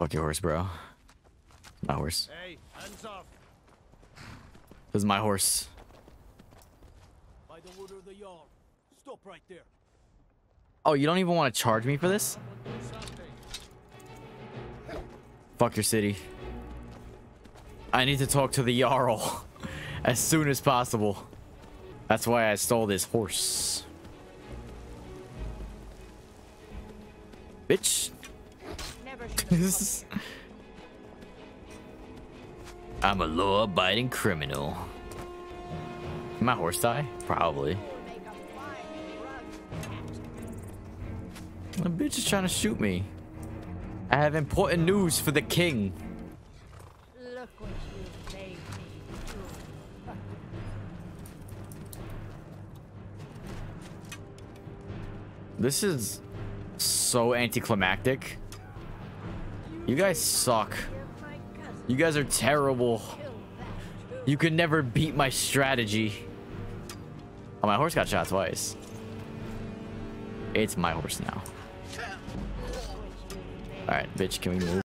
Fuck your horse, bro. My horse. Hey, hands off. This is my horse. By the order of the Jarl. Stop right there. Oh, you don't even want to charge me for this? Fuck your city. I need to talk to the Jarl as soon as possible. That's why I stole this horse. Bitch. I'm a law-abiding criminal. Can my horse die? Probably. The bitch is trying to shoot me. I have important news for the king. This is so anticlimactic. You guys suck. You guys are terrible. You could never beat my strategy. Oh, my horse got shot twice. It's my horse now. Alright, bitch, can we move?